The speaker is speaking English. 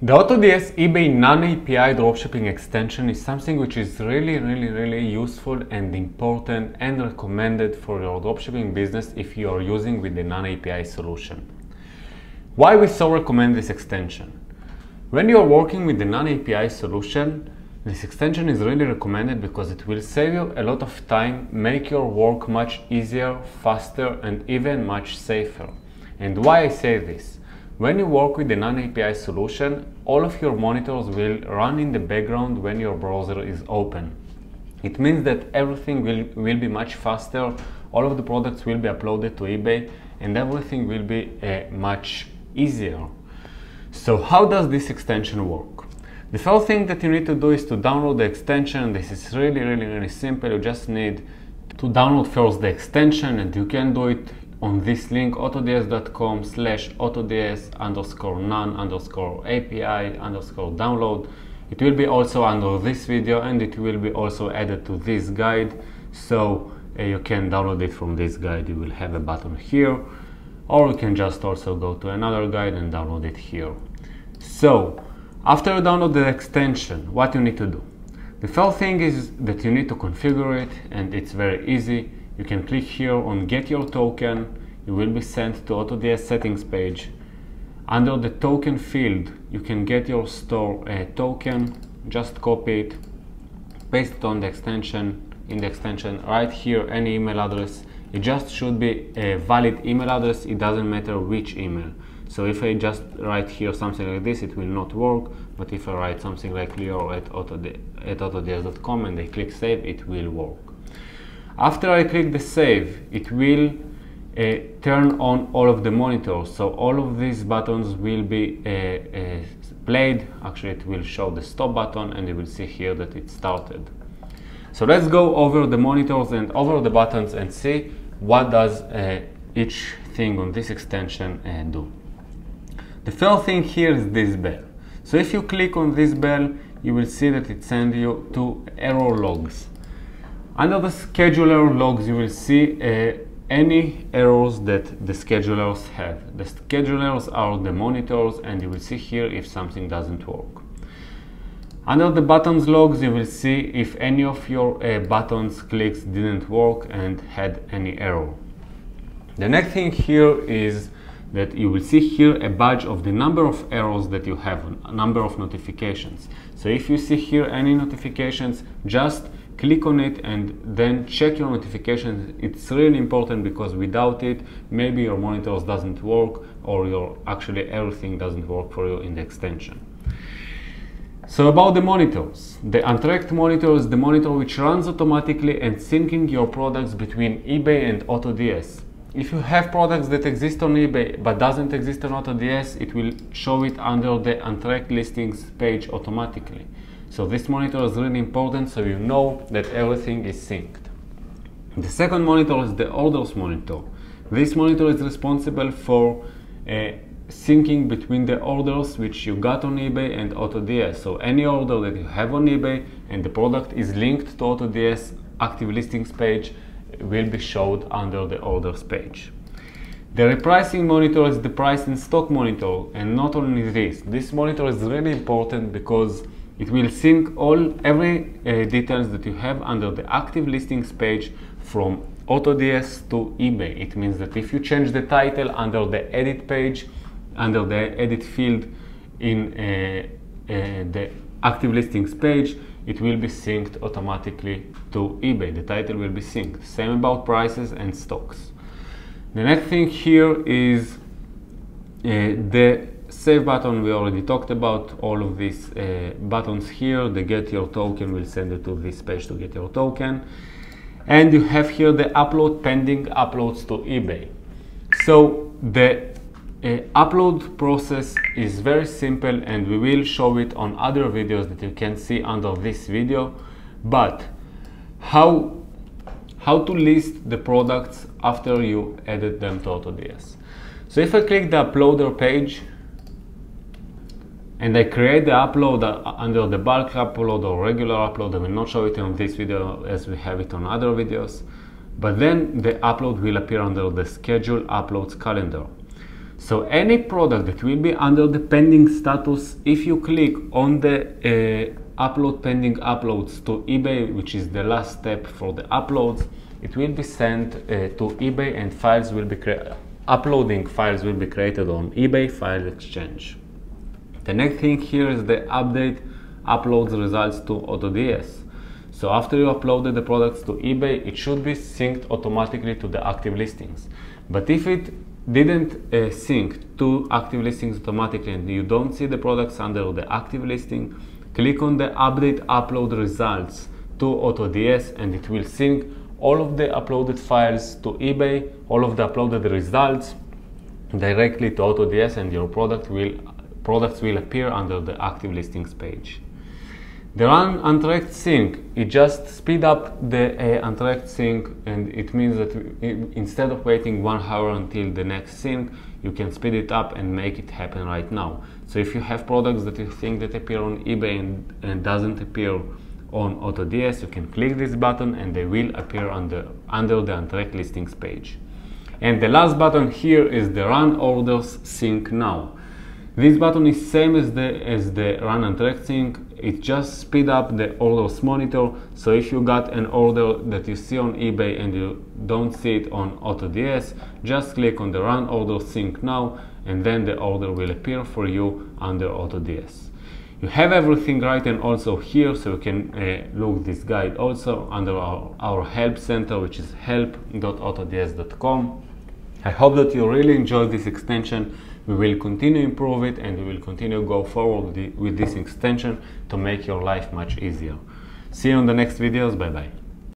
The AutoDS eBay non-API dropshipping extension is something which is really, really, really useful and important and recommended for your dropshipping business if you are using with the non-API solution. Why we so recommend this extension? When you are working with the non-API solution, this extension is really recommended because it will save you a lot of time, make your work much easier, faster and even much safer. And why I say this? When you work with the non-API solution, all of your monitors will run in the background when your browser is open. It means that everything will, will be much faster, all of the products will be uploaded to eBay, and everything will be uh, much easier. So how does this extension work? The first thing that you need to do is to download the extension. This is really, really, really simple. You just need to download first the extension and you can do it on this link autods.com slash autods underscore non underscore API underscore download. It will be also under this video and it will be also added to this guide. So uh, you can download it from this guide. You will have a button here or you can just also go to another guide and download it here. So after you download the extension, what you need to do? The first thing is that you need to configure it and it's very easy you can click here on get your token. You will be sent to AutoDS settings page. Under the token field you can get your store uh, token. Just copy it paste it on the extension in the extension right here any email address. It just should be a valid email address. It doesn't matter which email. So if I just write here something like this it will not work. But if I write something like leo at, at autods.com and I click save it will work after I click the save, it will uh, turn on all of the monitors. So all of these buttons will be uh, uh, played. Actually, it will show the stop button and you will see here that it started. So let's go over the monitors and over the buttons and see what does uh, each thing on this extension uh, do. The first thing here is this bell. So if you click on this bell, you will see that it sends you to error logs. Under the scheduler logs, you will see uh, any errors that the schedulers have. The schedulers are the monitors and you will see here if something doesn't work. Under the buttons logs, you will see if any of your uh, buttons clicks didn't work and had any error. The next thing here is that you will see here a badge of the number of errors that you have, a number of notifications. So if you see here any notifications, just click on it and then check your notifications. It's really important because without it maybe your monitors doesn't work or your actually everything doesn't work for you in the extension. So about the monitors. The untracked monitor is the monitor which runs automatically and syncing your products between ebay and autods if you have products that exist on eBay but doesn't exist on AutoDS, it will show it under the untracked listings page automatically. So this monitor is really important so you know that everything is synced. The second monitor is the orders monitor. This monitor is responsible for uh, syncing between the orders which you got on eBay and AutoDS. So any order that you have on eBay and the product is linked to AutoDS active listings page will be showed under the orders page. The repricing monitor is the price in stock monitor and not only this. This monitor is really important because it will sync all every uh, details that you have under the active listings page from AutoDS to eBay. It means that if you change the title under the edit page, under the edit field in uh, uh, the active listings page, it will be synced automatically to eBay. The title will be synced. Same about prices and stocks. The next thing here is uh, the save button we already talked about all of these uh, buttons here. The get your token will send you to this page to get your token. And you have here the upload pending uploads to ebay. So the uh, upload process is very simple and we will show it on other videos that you can see under this video. But how how to list the products after you added them to AutoDS so if I click the uploader page and I create the upload under the bulk upload or regular upload. I will not show it on this video as we have it on other videos. But then the upload will appear under the schedule uploads calendar. So any product that will be under the pending status, if you click on the uh, upload pending uploads to eBay, which is the last step for the uploads, it will be sent uh, to eBay and files will be. Uploading files will be created on eBay File Exchange. The next thing here is the update uploads results to AutoDS. So after you uploaded the products to eBay, it should be synced automatically to the active listings. But if it didn't uh, sync to active listings automatically and you don't see the products under the active listing, click on the update upload results to AutoDS and it will sync all of the uploaded files to eBay, all of the uploaded results directly to AutoDS and your product will products will appear under the active listings page. The run untracked sync, it just speed up the uh, untracked sync and it means that instead of waiting one hour until the next sync, you can speed it up and make it happen right now. So if you have products that you think that appear on eBay and, and doesn't appear on AutoDS, you can click this button and they will appear under, under the untracked listings page. And the last button here is the run orders sync now. This button is same as the as the run untracked sync. It just speed up the orders monitor. So if you got an order that you see on eBay and you don't see it on AutoDS, just click on the run order sync now and then the order will appear for you under AutoDS. You have everything right and also here, so you can uh, look this guide also under our, our help center, which is help.autods.com. I hope that you really enjoyed this extension. We will continue improve it and we will continue go forward with this extension to make your life much easier. See you on the next videos. Bye bye.